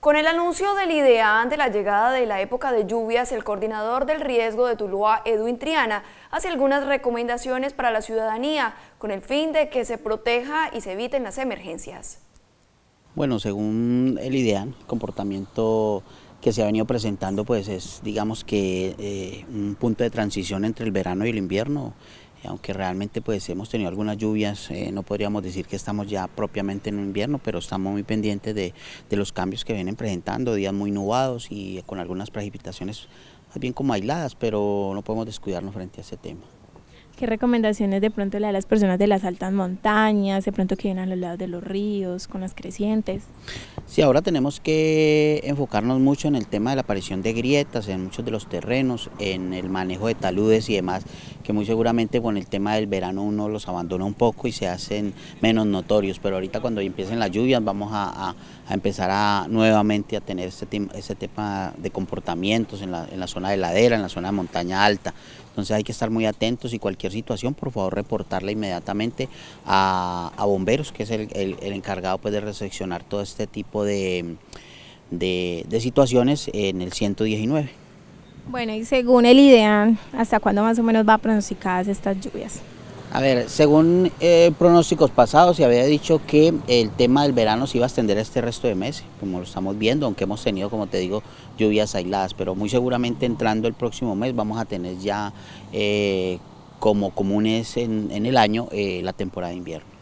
Con el anuncio del IDEAN de la llegada de la época de lluvias, el coordinador del riesgo de Tuluá, Edwin Triana, hace algunas recomendaciones para la ciudadanía con el fin de que se proteja y se eviten las emergencias. Bueno, según el IDEAN, el comportamiento que se ha venido presentando pues es digamos que eh, un punto de transición entre el verano y el invierno aunque realmente pues hemos tenido algunas lluvias, eh, no podríamos decir que estamos ya propiamente en un invierno, pero estamos muy pendientes de, de, los cambios que vienen presentando, días muy nubados y con algunas precipitaciones más bien como aisladas, pero no podemos descuidarnos frente a ese tema. ¿Qué recomendaciones de pronto le da a las personas de las altas montañas, de pronto que vienen a los lados de los ríos, con las crecientes? Sí, ahora tenemos que enfocarnos mucho en el tema de la aparición de grietas en muchos de los terrenos, en el manejo de taludes y demás, que muy seguramente con el tema del verano uno los abandona un poco y se hacen menos notorios, pero ahorita cuando empiecen las lluvias vamos a, empezar a, nuevamente a tener ese, ese tema de comportamientos en la, en la zona de ladera, en la zona de montaña alta, entonces hay que estar muy atentos y cualquier situación, por favor, reportarla inmediatamente a, bomberos, que es el, encargado pues, de recepcionar todo este tipo de, de, situaciones en el 119. Bueno, y según el IDEAN, ¿hasta cuándo más o menos va pronosticadas estas lluvias? A ver, según eh, pronósticos pasados se había dicho que el tema del verano se iba a extender este resto de meses, como lo estamos viendo, aunque hemos tenido, como te digo, lluvias aisladas, pero muy seguramente entrando el próximo mes vamos a tener ya eh, como comunes en, el año eh, la temporada de invierno.